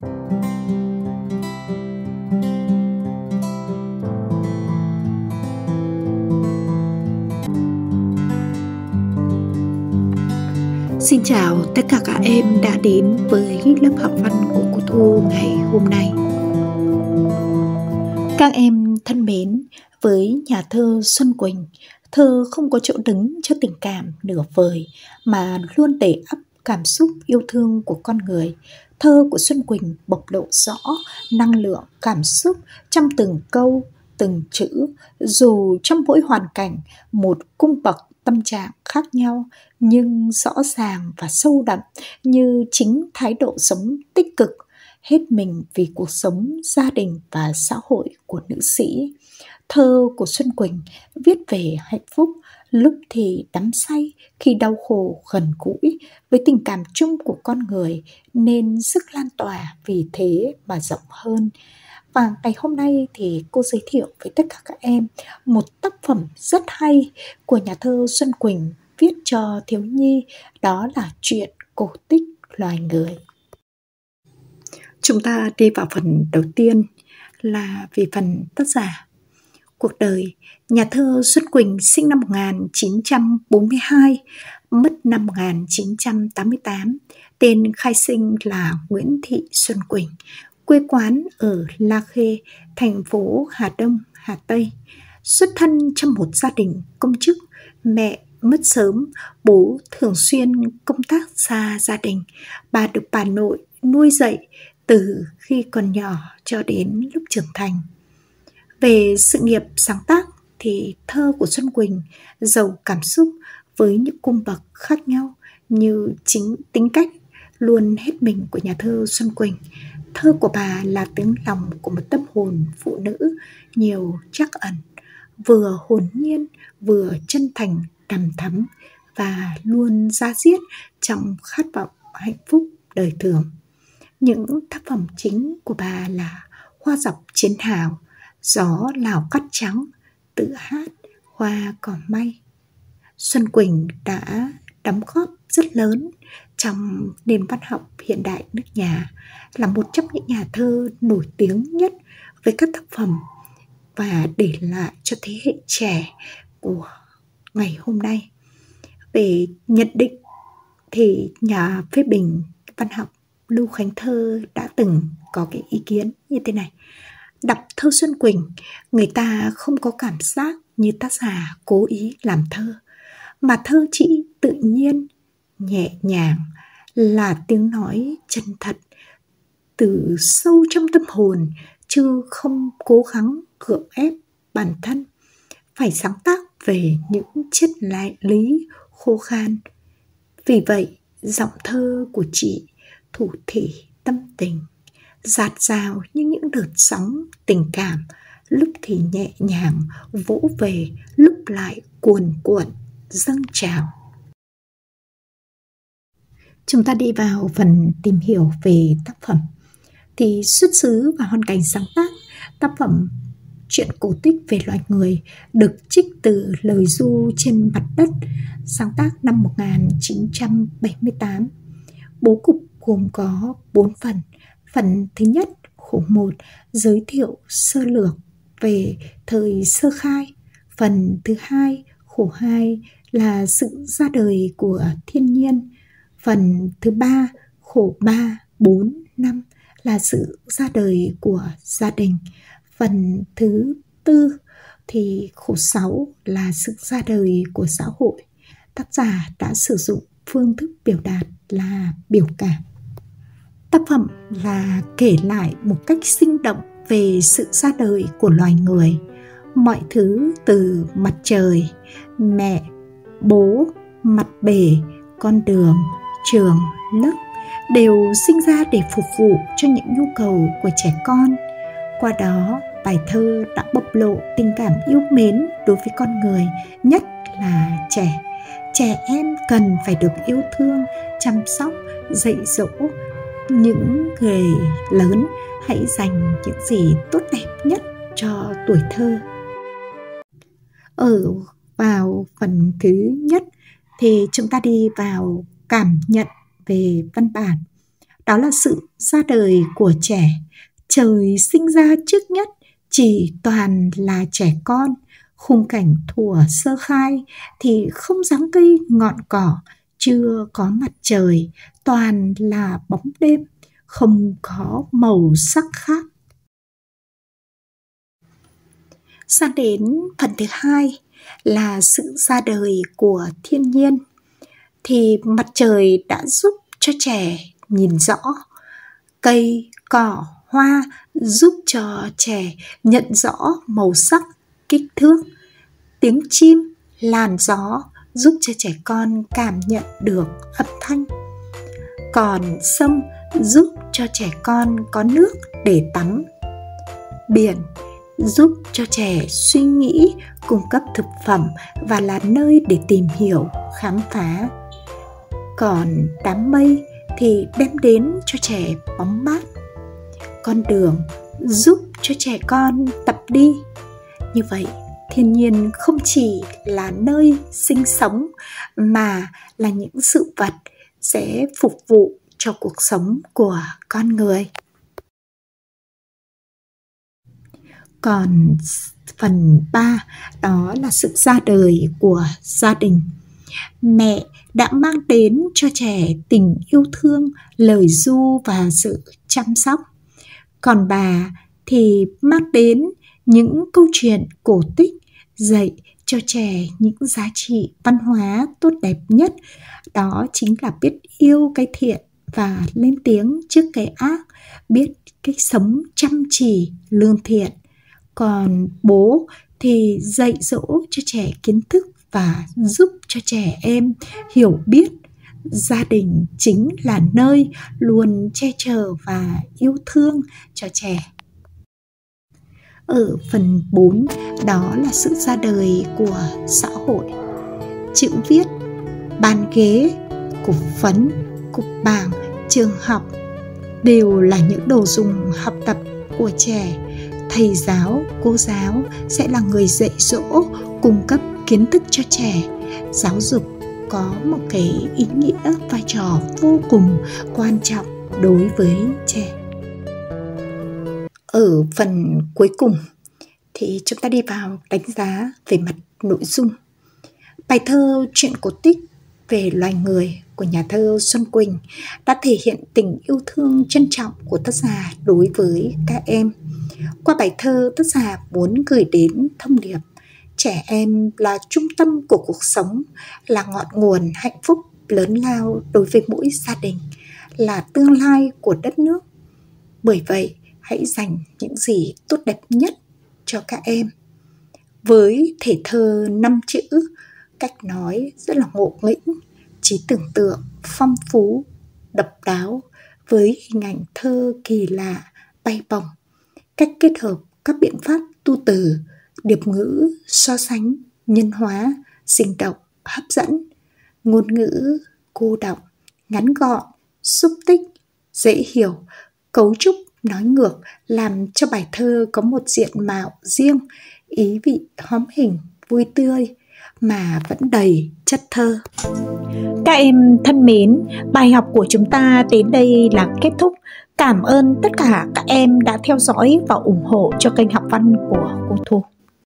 Xin chào tất cả các em đã đến với lớp học văn của cô Thu ngày hôm nay. Các em thân mến, với nhà thơ Xuân Quỳnh, thơ không có chỗ đứng cho tình cảm nửa vời mà luôn đầy ấp cảm xúc yêu thương của con người. Thơ của Xuân Quỳnh bộc lộ rõ năng lượng cảm xúc trong từng câu, từng chữ, dù trong mỗi hoàn cảnh một cung bậc tâm trạng khác nhau nhưng rõ ràng và sâu đậm như chính thái độ sống tích cực hết mình vì cuộc sống gia đình và xã hội của nữ sĩ thơ của xuân quỳnh viết về hạnh phúc lúc thì đắm say khi đau khổ gần gũi với tình cảm chung của con người nên sức lan tỏa vì thế mà rộng hơn và ngày hôm nay thì cô giới thiệu với tất cả các em một tác phẩm rất hay của nhà thơ Xuân Quỳnh viết cho thiếu nhi, đó là chuyện cổ tích loài người. Chúng ta đi vào phần đầu tiên là về phần tác giả. Cuộc đời, nhà thơ Xuân Quỳnh sinh năm 1942, mất năm 1988, tên khai sinh là Nguyễn Thị Xuân Quỳnh, quê quán ở La Khê, thành phố Hà Đông, Hà Tây. Xuất thân trong một gia đình công chức, mẹ mất sớm, bố thường xuyên công tác xa gia đình. Bà được bà nội nuôi dạy từ khi còn nhỏ cho đến lúc trưởng thành. Về sự nghiệp sáng tác thì thơ của Xuân Quỳnh giàu cảm xúc với những cung bậc khác nhau như chính tính cách luôn hết mình của nhà thơ Xuân Quỳnh Thơ của bà là tiếng lòng của một tâm hồn phụ nữ nhiều chắc ẩn, vừa hồn nhiên, vừa chân thành, đầm thắm và luôn ra diết trong khát vọng hạnh phúc đời thường. Những tác phẩm chính của bà là Hoa dọc chiến hào, Gió lào cắt trắng, Tự hát, Hoa cỏ may. Xuân Quỳnh đã đóng góp rất lớn trong nền văn học hiện đại nước nhà là một trong những nhà thơ nổi tiếng nhất với các tác phẩm và để lại cho thế hệ trẻ của ngày hôm nay. Về nhận định thì nhà phê bình văn học Lưu Khánh Thơ đã từng có cái ý kiến như thế này. Đọc thơ Xuân Quỳnh, người ta không có cảm giác như tác giả cố ý làm thơ, mà thơ chỉ tự nhiên, nhẹ nhàng, là tiếng nói chân thật từ sâu trong tâm hồn chứ không cố gắng gượng ép bản thân phải sáng tác về những triết lại lý khô khan vì vậy giọng thơ của chị thủ thỉ, tâm tình, giạt rào như những đợt sóng tình cảm, lúc thì nhẹ nhàng, vỗ về, lúc lại cuồn cuộn, dâng trào. Chúng ta đi vào phần tìm hiểu về tác phẩm. Thì xuất xứ và hoàn cảnh sáng tác tác phẩm chuyện cổ tích về loài người được trích từ lời du trên mặt đất, sáng tác năm 1978 bố cục gồm có 4 phần phần thứ nhất khổ 1 giới thiệu sơ lược về thời sơ khai phần thứ hai khổ 2 là sự ra đời của thiên nhiên Phần thứ ba, khổ 3, 4, 5 là sự ra đời của gia đình. Phần thứ tư thì khổ 6 là sự ra đời của xã hội. Tác giả đã sử dụng phương thức biểu đạt là biểu cảm. Tác phẩm là kể lại một cách sinh động về sự ra đời của loài người. Mọi thứ từ mặt trời, mẹ, bố, mặt bể, con đường, trường, lớp đều sinh ra để phục vụ cho những nhu cầu của trẻ con. Qua đó, bài thơ đã bộc lộ tình cảm yêu mến đối với con người, nhất là trẻ. Trẻ em cần phải được yêu thương, chăm sóc, dạy dỗ. Những người lớn hãy dành những gì tốt đẹp nhất cho tuổi thơ. Ở vào phần thứ nhất thì chúng ta đi vào cảm nhận về văn bản đó là sự ra đời của trẻ. Trời sinh ra trước nhất chỉ toàn là trẻ con. Khung cảnh thủa sơ khai thì không dáng cây ngọn cỏ, chưa có mặt trời, toàn là bóng đêm, không có màu sắc khác. Sang đến phần thứ hai là sự ra đời của thiên nhiên. Thì mặt trời đã giúp cho trẻ nhìn rõ. Cây cỏ hoa giúp cho trẻ nhận rõ màu sắc kích thước. Tiếng chim làn gió giúp cho trẻ con cảm nhận được âm thanh. Còn sông giúp cho trẻ con có nước để tắm. Biển giúp cho trẻ suy nghĩ, cung cấp thực phẩm và là nơi để tìm hiểu, khám phá. Còn đám mây thì đem đến cho trẻ bóng mát. Con đường giúp cho trẻ con tập đi. Như vậy thiên nhiên không chỉ là nơi sinh sống mà là những sự vật sẽ phục vụ cho cuộc sống của con người. Còn phần 3 đó là sự ra đời của gia đình. Mẹ đã mang đến cho trẻ tình yêu thương, lời du và sự chăm sóc. Còn bà thì mang đến những câu chuyện cổ tích dạy cho trẻ những giá trị văn hóa tốt đẹp nhất. Đó chính là biết yêu cái thiện và lên tiếng trước cái ác, biết cách sống chăm chỉ, lương thiện. Còn bố thì dạy dỗ cho trẻ kiến thức và giúp cho trẻ em hiểu biết gia đình chính là nơi luôn che chở và yêu thương cho trẻ ở phần 4 đó là sự ra đời của xã hội. Chữ viết, bàn ghế, cục phấn, cục bảng, trường học đều là những đồ dùng học tập của trẻ. Thầy giáo, cô giáo sẽ là người dạy dỗ, cung cấp kiến thức cho trẻ. Giáo dục có một cái ý nghĩa, vai trò vô cùng quan trọng đối với trẻ ở phần cuối cùng thì chúng ta đi vào đánh giá về mặt nội dung bài thơ chuyện cổ tích về loài người của nhà thơ Xuân Quỳnh đã thể hiện tình yêu thương trân trọng của tác giả đối với các em. Qua bài thơ, tác giả muốn gửi đến thông điệp trẻ em là trung tâm của cuộc sống, là ngọn nguồn hạnh phúc lớn lao đối với mỗi gia đình, là tương lai của đất nước. Bởi vậy, hãy dành những gì tốt đẹp nhất cho các em. Với thể thơ năm chữ, cách nói rất là ngộ nghĩnh, trí tưởng tượng phong phú, độc đáo với hình ảnh thơ kỳ lạ, bay bổng, cách kết hợp các biện pháp tu từ, điệp ngữ, so sánh, nhân hóa, sinh động, hấp dẫn, ngôn ngữ, cô đọng, ngắn gọn, xúc tích, dễ hiểu, cấu trúc nói ngược làm cho bài thơ có một diện mạo riêng, ý vị hóm hình, vui tươi mà vẫn đầy chất thơ. Các em thân mến, bài học của chúng ta đến đây là kết thúc. Cảm ơn tất cả các em đã theo dõi và ủng hộ cho kênh học văn của cô Thu.